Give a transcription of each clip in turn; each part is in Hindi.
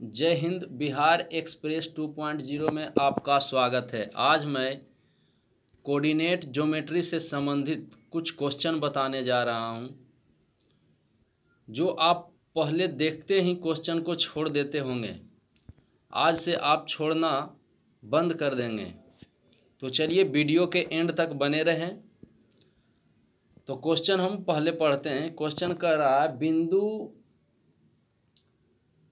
जय हिंद, बिहार एक्सप्रेस 2.0 में आपका स्वागत है। आज मैं कोऑर्डिनेट ज्योमेट्री से संबंधित कुछ क्वेश्चन बताने जा रहा हूँ, जो आप पहले देखते ही क्वेश्चन को छोड़ देते होंगे। आज से आप छोड़ना बंद कर देंगे। तो चलिए वीडियो के एंड तक बने रहें। तो क्वेश्चन हम पहले पढ़ते हैं। क्वेश्चन कर रहा है, बिंदु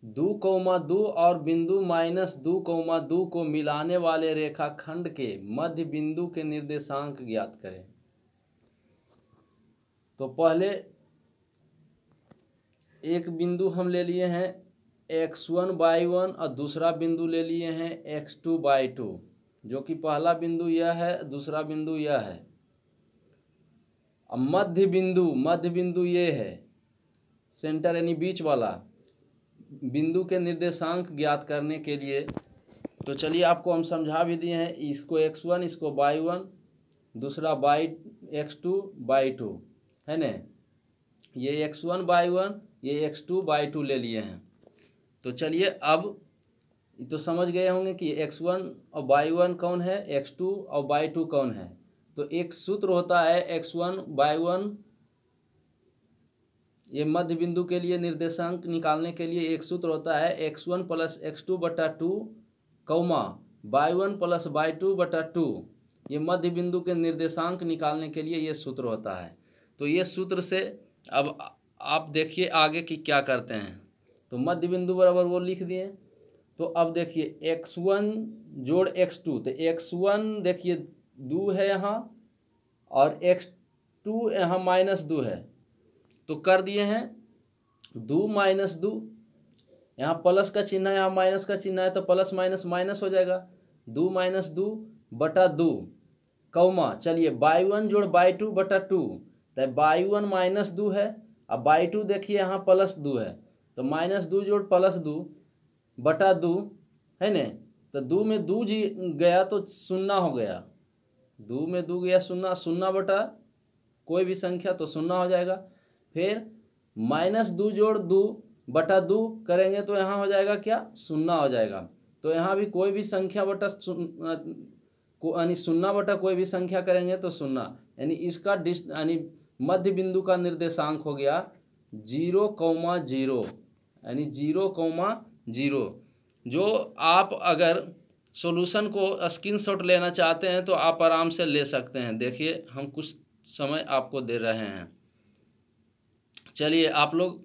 दो कौमा दो और बिंदु माइनस दो कौमा दो को मिलाने वाले रेखाखंड के मध्य बिंदु के निर्देशांक ज्ञात करें। तो पहले एक बिंदु हम ले लिए हैं एक्स वन बाई वन और दूसरा बिंदु ले लिए हैं एक्स टू बाई टू, जो कि पहला बिंदु यह है, दूसरा बिंदु यह है। अब मध्य बिंदु मध्य बिंदु ये है, सेंटर यानी बीच वाला। बिंदु के निर्देशांक ज्ञात करने के लिए तो चलिए आपको हम समझा भी दिए हैं, इसको एक्स वन, इसको बाई वन, दूसरा y x two y two है न? ये एक्स वन बाई वन, ये एक्स टू बाई टू ले लिए हैं। तो चलिए अब तो समझ गए होंगे कि एक्स वन और बाई वन कौन है? एक्स टू और बाई टू कौन है? तो एक सूत्र होता है एक्स वन बाई वन ये मध्य बिंदु के लिए निर्देशांक निकालने के लिए एक सूत्र होता है x one plus x two बटा two comma y one plus y two बटा टू ये मध्य बिंदु के निर्देशांक निकालने के लिए ये सूत्र होता है। तो ये सूत्र से अब आप देखिए आगे कि क्या करते हैं। तो मध्य बिंदु बराबर वो लिख दिए। तो अब देखिए एक्स वन जोड़ एक्स टू तो एक्स वन देखिए दो है यहाँ और एक्स टू यहाँ माइनस दो है। तो कर दिए हैं। दो माइनस दो, यहाँ प्लस का चिन्ह है, यहाँ माइनस का चिन्ह है तो प्लस माइनस माइनस हो जाएगा। दो माइनस दो बटा दो, कौमा, चलिए, बाई वन जोड़ बाई टू बटा टू तो बाई वन माइनस दो है, अब बाई टू देखिए, यहाँ प्लस दो है तो माइनस दो जोड़ प्लस दो बटा दो, है न? तो दो में दो जी गया तो सुन्ना हो गया। दो में दो गया सुन्ना सुन्ना बटा कोई भी संख्या तो सुन्ना हो जाएगा। फिर माइनस दो जोड़ दो बटा दो करेंगे तो यहाँ हो जाएगा क्या? शून्ना हो जाएगा। तो यहाँ भी कोई भी संख्या बटा यानी शून्ना बटा कोई भी संख्या करेंगे तो शून्ना यानी इसका डिस, यानी मध्य बिंदु का निर्देशांक हो गया ज़ीरो कौमा ज़ीरो। यानी ज़ीरो कौमा ज़ीरो। जो आप अगर सॉल्यूशन को स्क्रीनशॉट लेना चाहते हैं तो आप आराम से ले सकते हैं। देखिए, हम कुछ समय आपको दे रहे हैं। चलिए आप लोग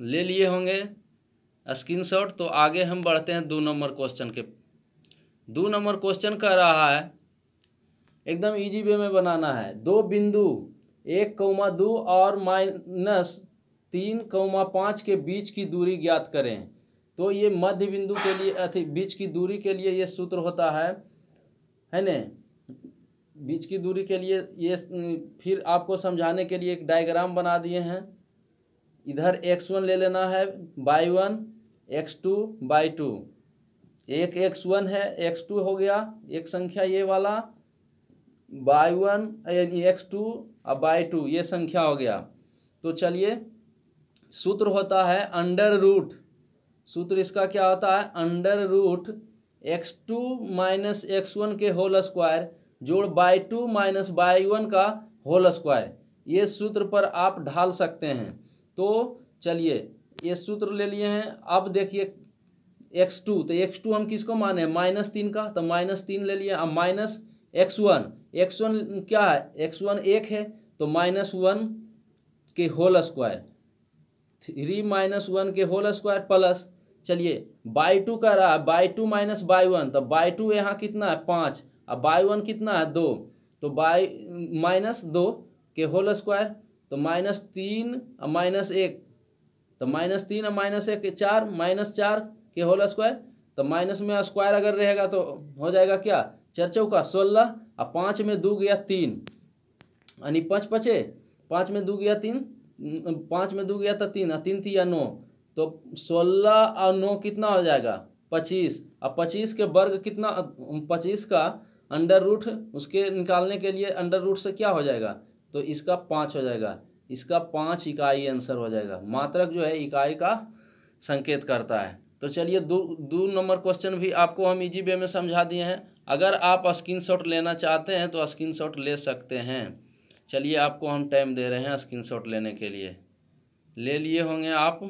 ले लिए होंगे स्क्रीनशॉट तो आगे हम बढ़ते हैं दो नंबर क्वेश्चन के। दो नंबर क्वेश्चन कह रहा है, एकदम इजी वे में बनाना है। दो बिंदु, एक कौमा दो और माइनस तीन कौमा पाँच के बीच की दूरी ज्ञात करें। तो ये मध्य बिंदु के लिए अति बीच की दूरी के लिए ये सूत्र होता है है न? बीच की दूरी के लिए ये फिर आपको समझाने के लिए एक डायग्राम बना दिए हैं। इधर एक्स वन ले लेना है y one x two y two एक एक्स वन है एक्स टू हो गया, एक संख्या ये वाला बाई वन यानी एक्स टू और बाई टू ये संख्या हो गया। तो चलिए, सूत्र होता है अंडर रूट सूत्र इसका क्या होता है? Under root x two minus x one के होल स्क्वायर जोड़ y two minus y one का होल स्क्वायर। ये सूत्र पर आप ढाल सकते हैं। तो चलिए, ये सूत्र ले लिए हैं। अब देखिए, एक्स टू तो एक्स टू हम किसको माने? माइनस तीन का तो माइनस तीन ले लिए। अब minus x one x one क्या है? एक्स वन एक है तो माइनस वन के whole square. Three minus one के होल स्क्वायर प्लस, चलिए बाई टू का रहा है y two minus y one तो बाई टू यहाँ कितना है? पाँच। अब बाई वन कितना है? दो। तो बाई माइनस दो के होल स्क्वायर तो माइनस तीन और माइनस एक। तो माइनस तीन और माइनस एक चार, माइनस चार के होल स्क्वायर। तो माइनस में स्क्वायर अगर रहेगा तो हो जाएगा क्या? चार चौका सोलह, और पाँच में दो गया तीन। यानी पाँच पचे, पाँच में दो गया तीन पाँच में दो गया तो तीन, और तीन थी या नौ। तो सोलह और नौ कितना हो जाएगा? पच्चीस। और पच्चीस के वर्ग कितना, पच्चीस का अंडर रूट उसके निकालने के लिए अंडर रूट से क्या हो जाएगा? तो इसका पाँच हो जाएगा। इसका पाँच इकाई आंसर हो जाएगा। मात्रक जो है, इकाई का संकेत करता है। तो चलिए दो दो नंबर क्वेश्चन भी आपको हम इजी वे में समझा दिए हैं। अगर आप स्क्रीनशॉट लेना चाहते हैं तो स्क्रीनशॉट ले सकते हैं। चलिए आपको हम टाइम दे रहे हैं स्क्रीनशॉट लेने के लिए। ले लिए होंगे आप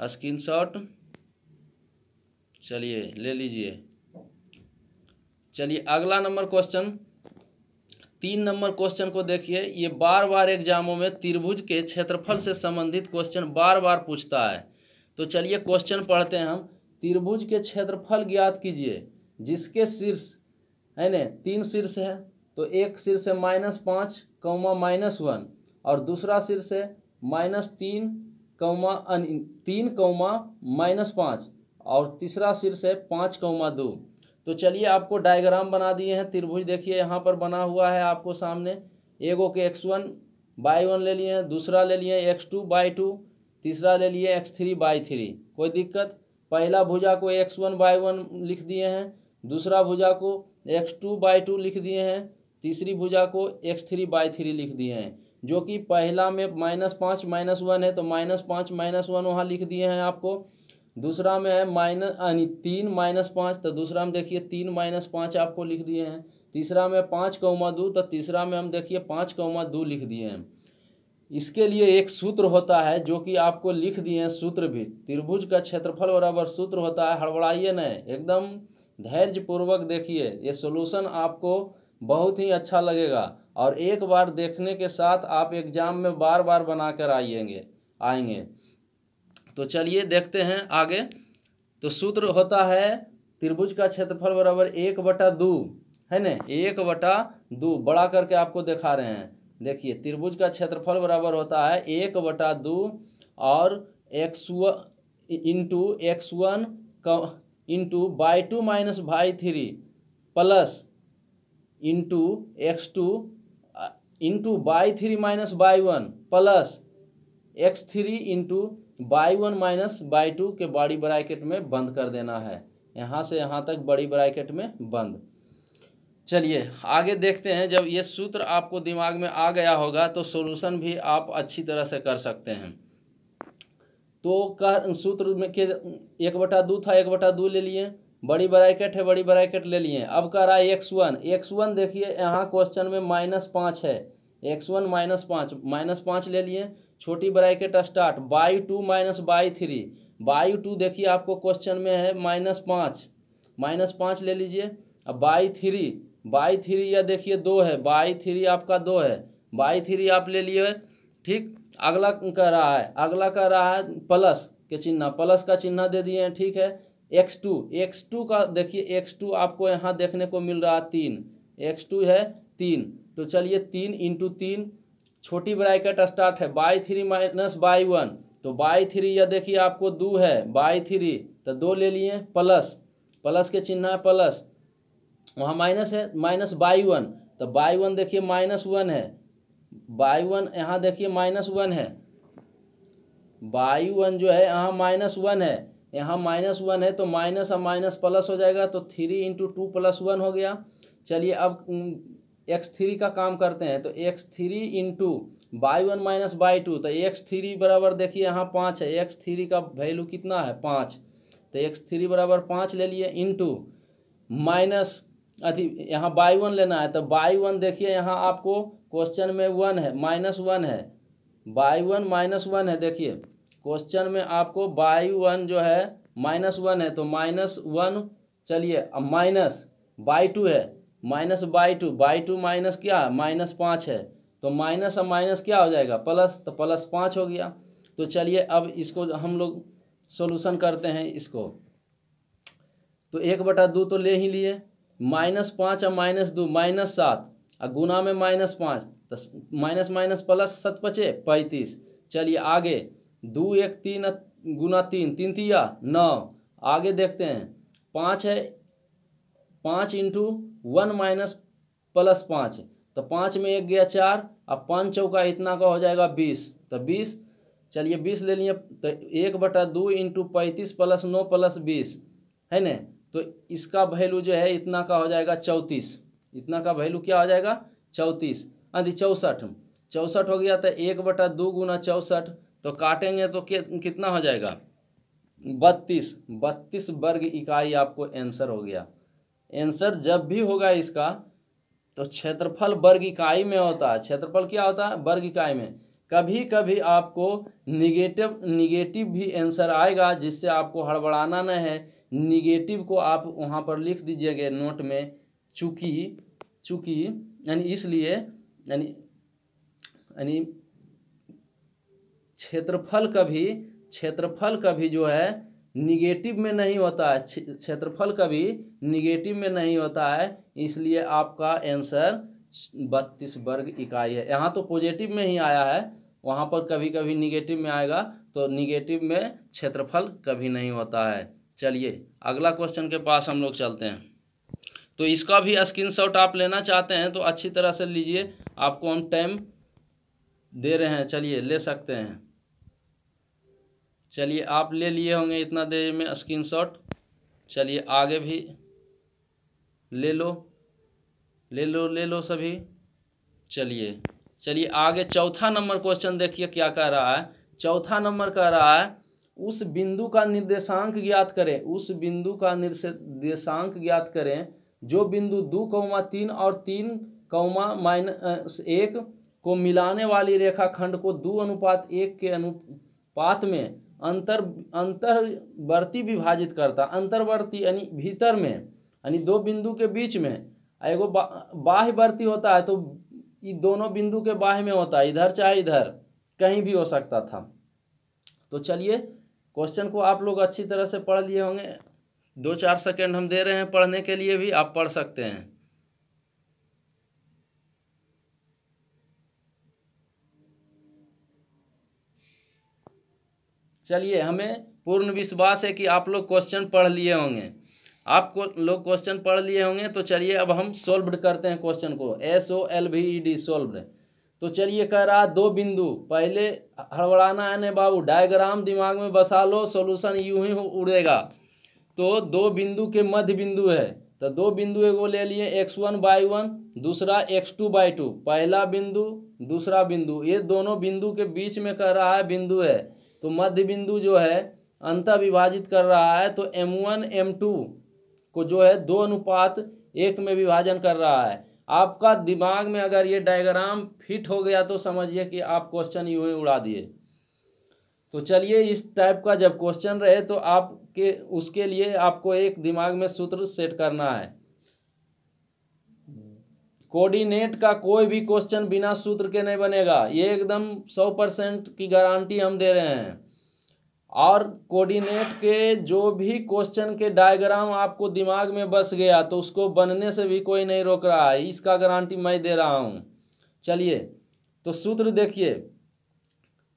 स्क्रीनशॉट चलिए, ले लीजिए। चलिए अगला नंबर क्वेश्चन। तीन नंबर क्वेश्चन को देखिए। ये बार बार एग्जामों में त्रिभुज के क्षेत्रफल से संबंधित क्वेश्चन बार बार पूछता है। तो चलिए क्वेश्चन पढ़ते हैं हम। त्रिभुज के क्षेत्रफल ज्ञात कीजिए। जिसके शीर्ष, है न, तीन शीर्ष है। तो एक शीर्ष है माइनस पाँच, कौमा माइनस वन, और दूसरा शीर्ष है माइनस तीन, कौमा तीन कौमा माइनस पाँच, और तीसरा शीर्ष है पाँच कौमा दो। तो चलिए आपको डायग्राम बना दिए हैं, त्रिभुज देखिए, यहाँ पर बना हुआ है आपको सामने। एगो के एक्स वन बाई वन ले लिए हैं, दूसरा ले लिए एक्स टू बाई टू तीसरा ले लिए एक्स थ्री बाई थ्री कोई दिक्कत? पहला भुजा को एक्स वन बाई वन लिख दिए हैं, दूसरा भुजा को एक्स टू बाई टू लिख दिए हैं, तीसरी भुजा को एक्स थ्री बाई थ्री लिख दिए हैं। जो कि पहला में माइनस पाँच माइनस वन है तो माइनस पाँच माइनस वन वहाँ लिख दिए हैं आपको। दूसरा में है माइनस यानी तीन माइनस पाँच तो दूसरा में देखिए तीन माइनस पाँच आपको लिख दिए हैं। तीसरा में पाँच कौमा दो तो तीसरा में हम देखिए पाँच कौमा दो लिख दिए हैं। इसके लिए एक सूत्र होता है जो कि आपको लिख दिए हैं सूत्र भी। त्रिभुज का क्षेत्रफल बराबर सूत्र होता है, हड़बड़ाइए न, एकदम धैर्यपूर्वक देखिए, ये सोल्यूशन आपको बहुत ही अच्छा लगेगा। और एक बार देखने के साथ आप एग्ज़ाम में बार बार बना कर आइएँगे, आएँगे। तो चलिए देखते हैं आगे। तो सूत्र होता है, त्रिभुज का क्षेत्रफल बराबर एक बटा दो। है न? एक बटा दो। बड़ा करके आपको दिखा रहे हैं। देखिए, त्रिभुज का क्षेत्रफल बराबर होता है एक बटा दो और एक्स व into x one into y two minus y three plus into x two into y three minus y one plus x three into y one minus y two के बड़ी ब्रैकेट में बंद कर देना है। यहाँ से यहाँ तक बड़ी ब्रैकेट में बंद। चलिए, आगे देखते हैं। जब ये सूत्र आपको दिमाग में आ गया होगा तो सॉल्यूशन भी आप अच्छी तरह से कर सकते हैं। तो कह, सूत्र में के, एक बटा दो था, एक बटा दो ले लिए। बड़ी ब्रैकेट है, बड़ी ब्रैकेट ले लिए। अब कह रहा है एक्स वन एक्स वन देखिए, यहाँ क्वेश्चन में माइनस पाँच है। एक्स वन माइनस पाँच माइनस पाँच ले लिए, छोटी bracket start y two minus y three y two देखिए आपको क्वेश्चन में है माइनस पाँच। माइनस पाँच ले लीजिए, अब बाई थ्री बाई थ्री या देखिए दो है बाई थ्री आपका दो है। बाई थ्री आप ले लिए, ठीक? अगला कह रहा है, अगला कह रहा है प्लस के चिन्ह। प्लस का चिन्ह दे दिए हैं, ठीक है? एक्स टू एक्स टू का देखिए एक्स टू आपको यहाँ देखने को मिल रहा है तीन। एक्स टू है तीन। तो चलिए तीन इंटू तीन, छोटी ब्रैकेट स्टार्ट है y three minus y one तो बाई थ्री या देखिए आपको दो है बाई थ्री तो दो ले लिए प्लस प्लस के चिन्ह है प्लस वहाँ माइनस है माइनस बाई वन तो बाई वन देखिए माइनस वन है. बाई वन यहाँ देखिए माइनस वन है. बाई वन जो है, यहाँ माइनस वन है. यहाँ माइनस वन है तो माइनस और माइनस प्लस हो जाएगा तो three into two plus one हो गया. चलिए अब एक्स थ्री का काम करते हैं तो x three into y one minus y two तो एक्स थ्री बराबर देखिए यहाँ पाँच है एक्स थ्री का वैल्यू कितना है? पाँच। तो एक्स थ्री बराबर पाँच ले लिए इंटू माइनस अथी यहाँ बाई वन लेना है तो बाई वन देखिए यहाँ आपको क्वेश्चन में वन है माइनस वन है। बाई वन माइनस वन है, देखिए। क्वेश्चन में आपको बाई वन जो है माइनस वन है तो माइनस वन चलिए, अब माइनस बाई टू है। Minus y two y two minus क्या? माइनस पाँच है। तो माइनस और माइनस क्या हो जाएगा? प्लस तो प्लस पाँच हो गया। तो चलिए अब इसको हम लोग सोल्यूशन करते हैं इसको। तो एक बटा दो तो ले ही लिए। माइनस पाँच और माइनस दो, माइनस सात। और गुना में माइनस पाँच तो माइनस माइनस प्लस सत पचे पैंतीस। चलिए आगे। दो, एक, तीन गुना तीन तीन तिया नौ। आगे देखते हैं। पाँच है, पाँच इंटू वन माइनस प्लस पाँच तो पाँच में एक गया चार, अब पाँच चौका इतना का हो जाएगा बीस तो बीस, चलिए बीस ले लिए तो एक बटा दो इंटू पैंतीस प्लस नौ प्लस बीस, है न? तो इसका वैल्यू जो है इतना का हो जाएगा चौंतीस, इतना का वैल्यू क्या हो जाएगा? चौंतीस अभी चौंसठ चौंसठ हो गया तो एक बटा दो गुना चौंसठ तो काटेंगे तो कितना हो जाएगा? बत्तीस बत्तीस वर्ग इकाई आपको आंसर हो गया। आंसर जब भी होगा इसका तो क्षेत्रफल वर्ग इकाई में होता है। क्षेत्रफल क्या होता है? वर्ग इकाई में। कभी कभी आपको निगेटिव निगेटिव भी आंसर आएगा, जिससे आपको हड़बड़ाना न है। निगेटिव को आप वहाँ पर लिख दीजिएगा नोट में, चूँकि चूँकि, यानी इसलिए, यानी यानी क्षेत्रफल कभी क्षेत्रफल कभी जो है निगेटिव में नहीं होता है क्षेत्रफल कभी निगेटिव में नहीं होता है, इसलिए आपका आंसर बत्तीस वर्ग इकाई है। यहाँ तो पॉजिटिव में ही आया है, वहाँ पर कभी कभी निगेटिव में आएगा तो निगेटिव में क्षेत्रफल कभी नहीं होता है। चलिए, अगला क्वेश्चन के पास हम लोग चलते हैं। तो इसका भी स्क्रीनशॉट आप लेना चाहते हैं तो अच्छी तरह से लीजिए, आपको हम टाइम दे रहे हैं, चलिए ले सकते हैं। चलिए आप ले लिए होंगे इतना देर में स्क्रीनशॉट। चलिए आगे भी। ले लो। ले लो ले लो सभी। चलिए। चलिए आगे चौथा नंबर क्वेश्चन देखिए क्या कह रहा है। चौथा नंबर कह रहा है, उस बिंदु का निर्देशांक ज्ञात करें। उस बिंदु का निर्देशांक ज्ञात करें। जो बिंदु दो कौमा तीन और तीन कौमा माइनस एक को मिलाने वाली रेखाखंड को दो अनुपात एक के अनुपात में अंतर अंतर्वर्ती विभाजित करता। अंतर्वर्ती यानी भीतर में यानी दो बिंदु के बीच में। एगो बा, बाह्यवर्ती होता है तो ये दोनों बिंदु के बाह्य में होता है इधर चाहे इधर कहीं भी हो सकता था। तो चलिए क्वेश्चन को आप लोग अच्छी तरह से पढ़ लिए होंगे। दो चार सेकेंड हम दे रहे हैं पढ़ने के लिए भी आप पढ़ सकते हैं। चलिए हमें पूर्ण विश्वास है कि आप लोग क्वेश्चन पढ़ लिए होंगे। आप को, लोग क्वेश्चन पढ़ लिए होंगे तो चलिए अब हम सोल्व करते हैं क्वेश्चन को। S O L V E D solve तो चलिए कह रहा दो बिंदु। पहले हड़बड़ाना है ने बाबू? डायग्राम दिमाग में बसा लो सोल्यूशन यूँ ही उड़ेगा। तो दो बिंदु के मध्य बिंदु है। तो दो बिंदु एगो ले लिए एक्स वन बाई वन दूसरा एक्स टू बाई टू पहला बिंदु दूसरा बिंदु। ये दोनों बिंदु के बीच में कह रहा है बिंदु है। तो मध्य बिंदु जो है अंत विभाजित कर रहा है तो एम वन एम टू को जो है दो अनुपात एक में विभाजन कर रहा है। आपका दिमाग में अगर ये डायग्राम फिट हो गया तो समझिए कि आप क्वेश्चन यूँ ही उड़ा दिए। तो चलिए इस टाइप का जब क्वेश्चन रहे तो आपके, उसके लिए आपको एक दिमाग में सूत्र सेट करना है। कोऑर्डिनेट का कोई भी क्वेश्चन बिना सूत्र के नहीं बनेगा। ये एकदम सौ परसेंट की गारंटी हम दे रहे हैं। और कोऑर्डिनेट के जो भी क्वेश्चन के डायग्राम आपको दिमाग में बस गया तो उसको बनने से भी कोई नहीं रोक रहा है। इसका गारंटी मैं दे रहा हूँ। चलिए तो सूत्र देखिए।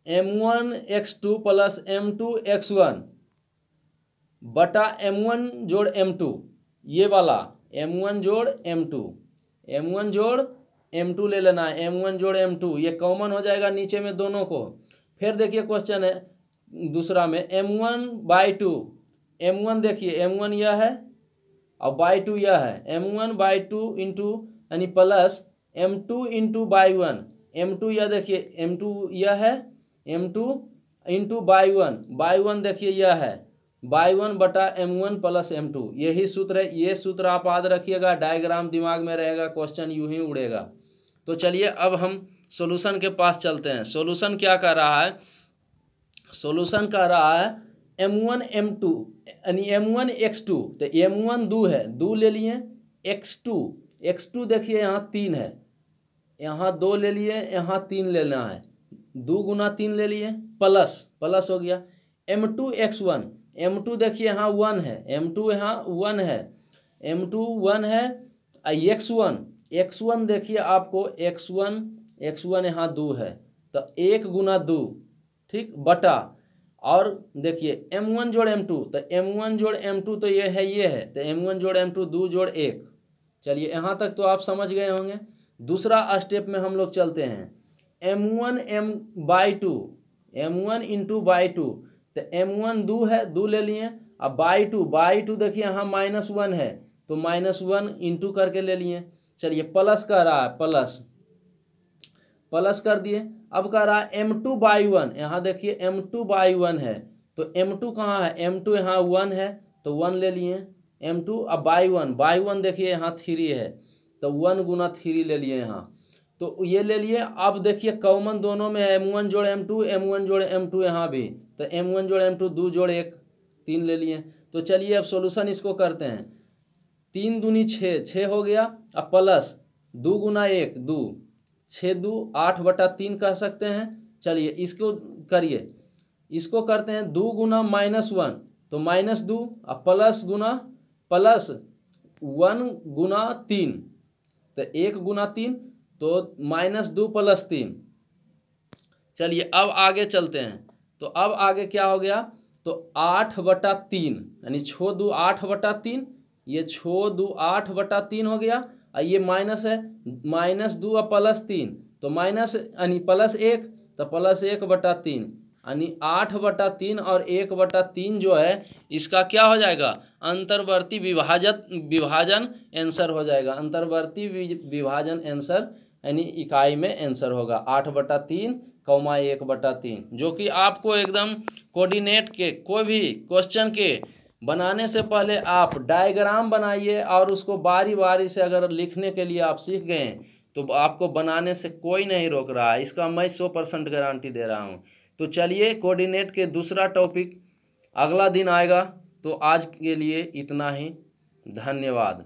M one x two plus m two x one बटा एम वन जोड़ एम टू ये वाला एम वन जोड़ एम टू एम वन जोड़ एम टू ले लेना है एम वन जोड़ एम टू ये कॉमन हो जाएगा नीचे में दोनों को। फिर देखिए क्वेश्चन है, दूसरा में m one y two m one देखिए एम वन यह है, और बाई टू यह है m one y two into यानी plus m two into y one m two यह देखिए एम टू यह है m two into y one y one देखिए यह है। बाई वन बटा m one plus m two. यही सूत्र है। ये सूत्र आप याद रखिएगा। डायग्राम दिमाग में रहेगा। क्वेश्चन यूँ ही उड़ेगा। तो चलिए अब हम सॉल्यूशन के पास चलते हैं। सॉल्यूशन क्या कर रहा है? सॉल्यूशन कह रहा है एम वन, एम टू, यानी एम वन, एक्स टू। तो एम वन दो है। दो ले लिए। X to. एक्स टू देखिए, यहाँ तीन है। यहाँ दो ले लिए। यहाँ तीन लेना है। दो गुना तीन ले लिए। प्लस। प्लस हो गया। M two, x one. M two देखिए यहाँ वन है। एम टू यहाँ वन है। एम टू वन है। एक्स वन एक्स वन देखिए आपको एक्स वन एक्स वन यहाँ दो है। तो एक गुना दो, ठीक, बटा। और देखिए एम वन जोड़ एम टू तो एम वन जोड़ एम टू तो ये है ये है। तो एम वन जोड़ एम टू दो जोड़ एक। चलिए यहाँ तक तो आप समझ गए होंगे। दूसरा स्टेप में हम लोग चलते हैं। M one m y two m one into y two तो एम वन दो है, दो ले लिए अब बाई टू बाई टू देखिए यहाँ माइनस वन है तो माइनस वन इंटू करके ले लिए चलिए प्लस का रहा है प्लस प्लस कर दिए। अब कह रहा है एम टू बाई वन यहाँ देखिए एम टू बाई वन है। तो एम टू कहाँ है? एम टू यहाँ वन है तो वन ले लिए एम टू अब बाई वन बाई वन देखिए यहाँ थ्री है तो वन गुना थ्री ले लिए यहाँ। तो ये ले लिए, अब देखिए कॉमन दोनों में एम वन जोड़ एम टू एम वन जोड़ एम टू यहाँ भी। तो एम वन जोड़ एम टू दो जोड़, एक, तीन ले लिए। तो चलिए अब सॉल्यूशन इसको करते हैं। तीन दूनी छः छः हो गया, अब प्लस दो गुना एक, दो। छः, दो, आठ बटा तीन कह सकते हैं। चलिए इसको करिए। इसको करते हैं दो गुना माइनस वन तो माइनस दो, अब प्लस गुना प्लस वन गुना तीन। तो एक गुना तीन तो माइनस दो प्लस तीन। चलिए अब आगे चलते हैं। तो अब आगे क्या हो गया? तो आठ बटा तीन, यानी छो दो आठ बटा तीन, ये छो दो आठ बटा तीन हो गया। और ये माइनस है, माइनस दो और प्लस तीन तो माइनस, यानी प्लस एक तो प्लस एक बटा तीन, यानी आठ बटा तीन और एक बटा तीन जो है, इसका क्या हो जाएगा? अंतर्वर्ती विभाजन विभाजन आंसर हो जाएगा। अंतर्वर्ती विभाजन आंसर यानी इकाई में आंसर होगा। आठ बटा तीन, कौमा एक बटा तीन, जो कि आपको एकदम कोऑर्डिनेट के, कोई भी क्वेश्चन के बनाने से पहले आप डायग्राम बनाइए और उसको बारी बारी से अगर लिखने के लिए आप सीख गए तो आपको बनाने से कोई नहीं रोक रहा है। इसका मैं सौ परसेंट गारंटी दे रहा हूँ। तो चलिए कोऑर्डिनेट के दूसरा टॉपिक अगला दिन आएगा। तो आज के लिए इतना ही। धन्यवाद।